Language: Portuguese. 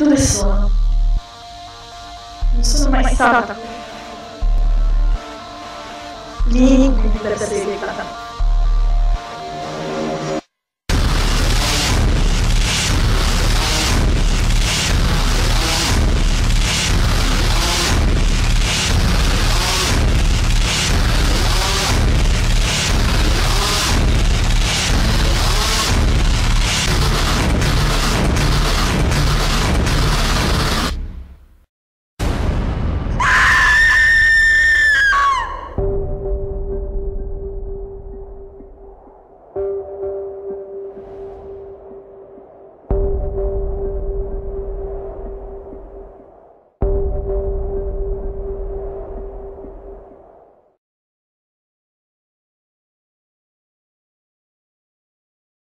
Dove sono? Non sono mai stata qui. Lì mi perseguita.